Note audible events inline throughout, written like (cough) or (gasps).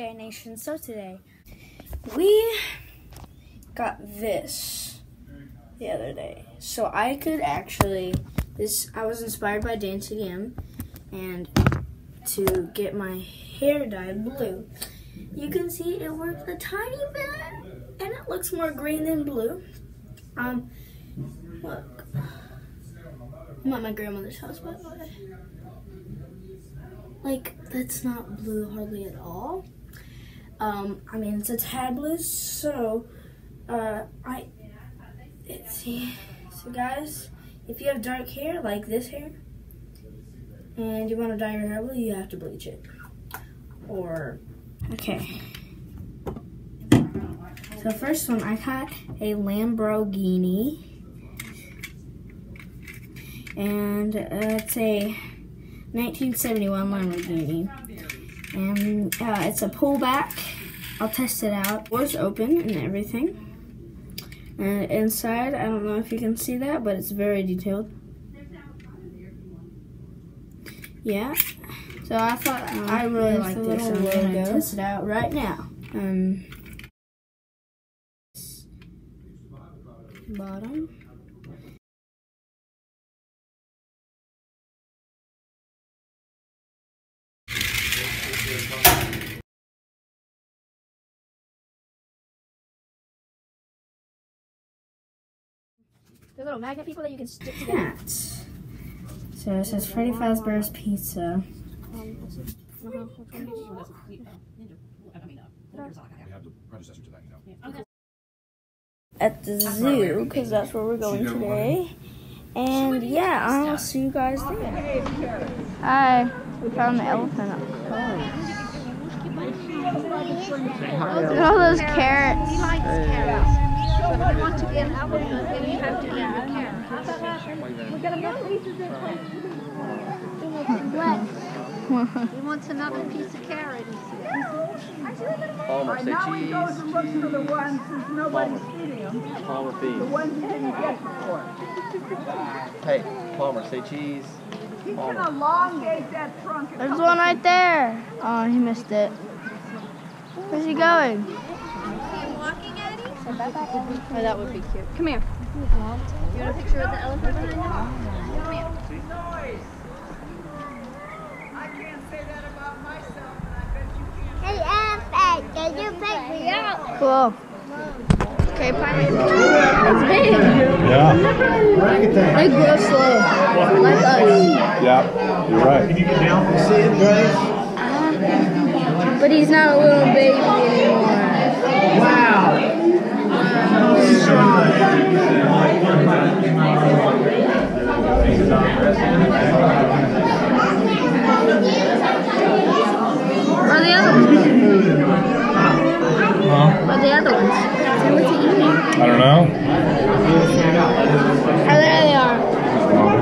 Nation. So today we got this the other day. So I could actually this I was inspired by DanTDM and to get my hair dyed blue. You can see it worked a tiny bit and it looks more green than blue. Um look. I'm at my grandmother's house by the way. Like that's not blue hardly at all. Um, I mean, it's a tad blue, so, uh, I, let's see, so guys, if you have dark hair, like this hair, and you want to dye your hair blue, you have to bleach it. Or, okay. So first one, I got a Lamborghini, and uh, it's a 1971 Lamborghini. And uh, it's a pullback. I'll test it out. Doors open and everything. And inside, I don't know if you can see that, but it's very detailed. Yeah. So I thought um, I really like this. I'm gonna test it out right now. Um. Bottom. The little magnet people that you can stick together. Hat. So it says Freddy Fazbear's Pizza. We have the predecessor to that, you know. At the zoo, because that's where we're going today. And yeah, I'll see you guys there. Hi. We found the elephant up Look at all those carrots. He likes carrots. So if you want to be an elephant, then you have to eat the carrots. We got enough pieces in place. He wants another piece of carrot, he said. Palmer, say Now he goes cheese. and looks for the ones since nobody's eating them, Palmer the beef. ones he didn't get before. Uh, hey, Palmer, say cheese. He can elongate that trunk. There's one right there. Oh, he missed it. Where's he going? Oh, that would be cute. Come here. You want a picture of the elephant behind him? Come here. noise. I can't say that about myself, and I bet you can't. Hey, Elephant, can you pick me up? Cool. Okay, pirate. It's big. Yeah, They grow slow, like us. yeah, you're right. But he's not a little baby anymore. Where are the other ones? Where are the other ones? Say what to eat. I don't know. Oh, there they are.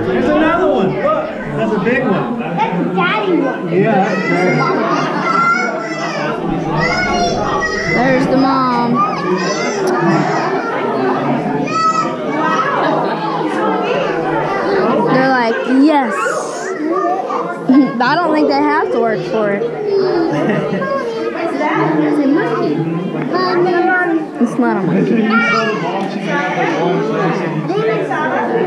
There's another one. Look, that's a big one. That's the daddy one. Yeah, that's great. There's the mom. They're like, yes. I don't think they have to work for it. It's a monkey. It's not a monkey.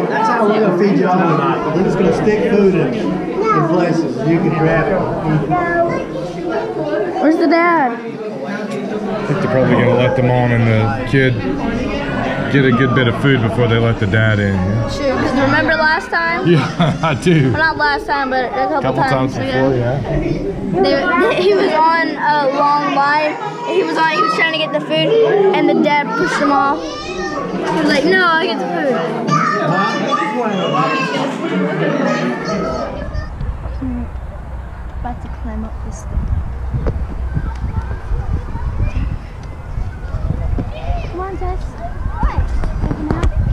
That's how we're gonna feed you all tonight. We're just gonna stick food in, in places. You can grab it. it. Where's the dad? I think they're probably gonna let them on and the kid get a good bit of food before they let the dad in. Yeah, Sure, because remember last time? yeah (laughs) I do. Well, not last time, but a couple, couple times before, yeah. They, (laughs) he was on a long line. He was on. He was trying to get the food, and the dad pushed him off. He was like, "No, I get the food." About to climb up this thing. Come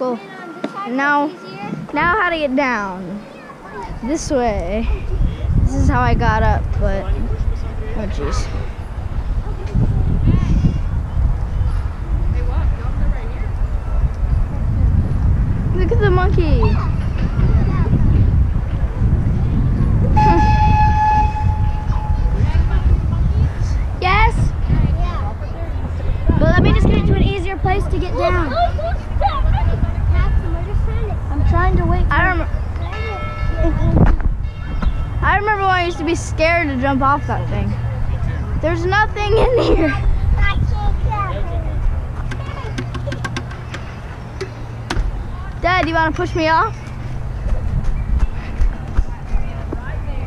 Now- Now how to get down? This way. This is how I got up, but oh jeez. Look at the monkey. yes. But let me just get to an easier place to get down. I'm trying to wait. I remember. I remember when I used to be scared to jump off that thing. There's nothing in here. Dad, you want to push me off?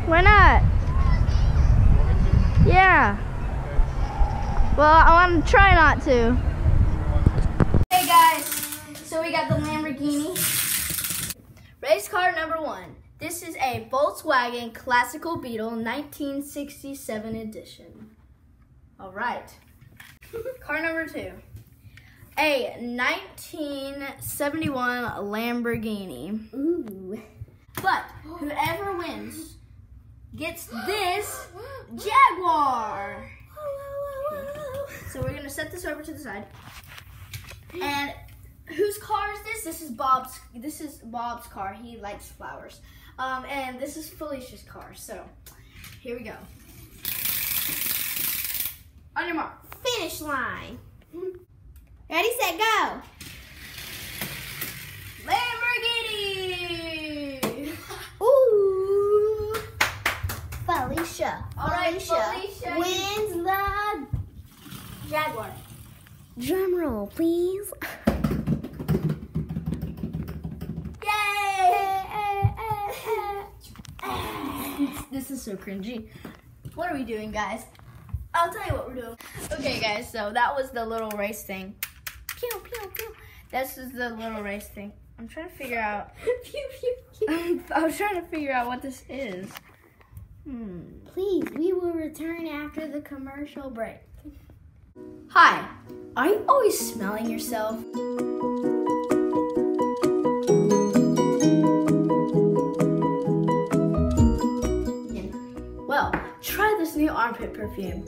Why not? Yeah. Well, I want to try not to. Hey guys, so we got the Lamborghini. Race car number one. This is a Volkswagen Classical Beetle 1967 edition. All right. (laughs) car number two. A 1971 Lamborghini. Ooh. But whoever wins gets this Jaguar. So we're gonna set this over to the side. And whose car is this? This is Bob's. This is Bob's car. He likes flowers. Um, and this is Felicia's car. So here we go. On your mark. Finish line. Ready, set, go. Lamborghini. Ooh. Felicia. All right, Felicia, Felicia, wins the Jaguar. drum roll, please. (laughs) this is so cringy. What are we doing, guys? I'll tell you what we're doing. Okay, guys, so that was the little race thing. Pew, pew, pew. This is the little race thing. I'm trying to figure out. (laughs) Pew, pew, pew. (laughs) I was trying to figure out what this is. Hmm. Please, we will return after the commercial break. Hi. Are you always smelling yourself? Perfume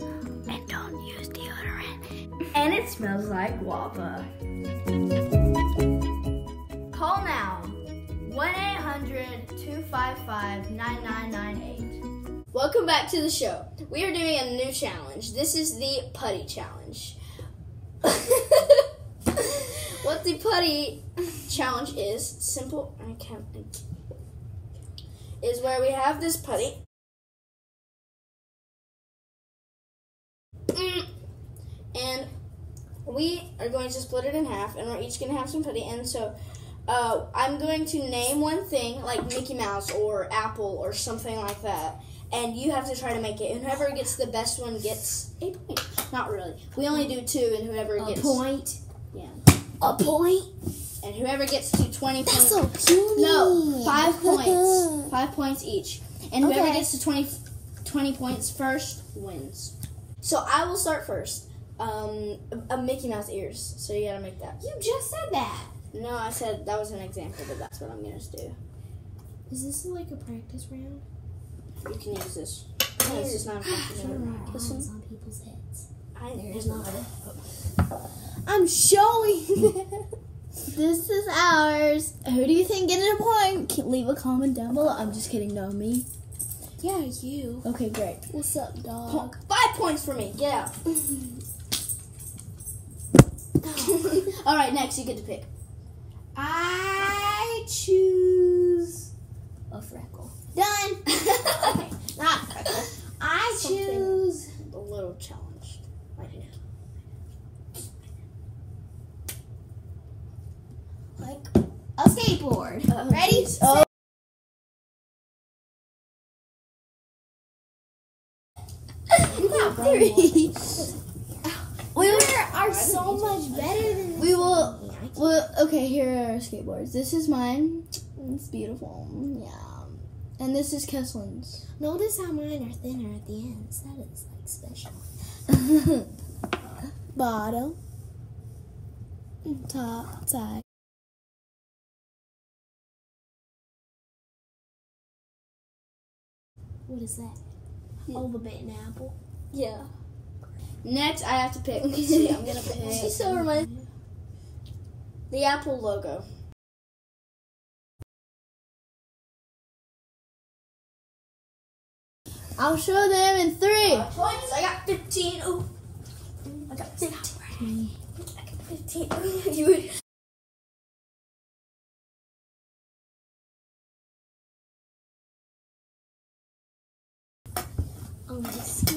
and don't use deodorant. And it smells like guava. Call now 1 800 255 9998. Welcome back to the show. We are doing a new challenge. This is the putty challenge. (laughs) what the putty challenge is simple. I can't. Is where we have this putty. And we are going to split it in half, and we're each going to have some putty. And so, uh, I'm going to name one thing, like Mickey Mouse or Apple or something like that, and you have to try to make it. And whoever gets the best one gets a point. Not really. We only do two, and whoever gets A point. yeah, A point. and whoever gets to twenty points. So. No, five points. (laughs) Five points each. And whoever Okay. gets to 20, 20 points first wins. So I will start first. Um, a, Mickey Mouse ears. So you gotta make that. You just said that. No, I said that was an example, but that's what I'm gonna do. Is this like a practice round? You can use this. No, this is not a (gasps) practice. Listen, on people's heads. I, There's not. I'm showing. (laughs) this is ours. Who do you think getting a point? Can- Leave a comment down below. I'm just kidding. No, me. Yeah, you. Okay, great. What's up, dog? Five points for me. Get out. (laughs) (laughs) All right, next you get to pick. I choose a freckle. Done. (laughs) okay, not freckle. I Something. choose. A little challenge. Right here. like a skateboard. Uh, Ready? Oh. (laughs) Three. Are so much better than We will. Well, okay. Here are our skateboards. This is mine. It's beautiful. Yeah. And this is Keslyn's. Notice how mine are thinner at the ends. That is like special. (laughs) bottom, top, side. What is that? Oh, the bitten apple. Yeah. Next, I have to pick. See, I'm gonna (laughs) pick She's so romantic. the Apple logo. I'll show them in three. Uh, points. I got 15. Ooh. I got 15. I got 15. (laughs) you would.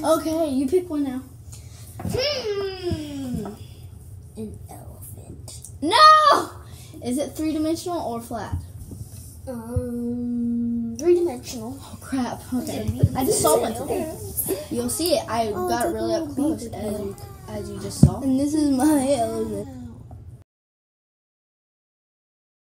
Okay, you pick one now. Hmm. An elephant. No! Is it three dimensional or flat? Um, three dimensional. Oh crap. Okay. I just saw one today. You'll see it. I got it really up close as you, as you just saw. And this is my elephant.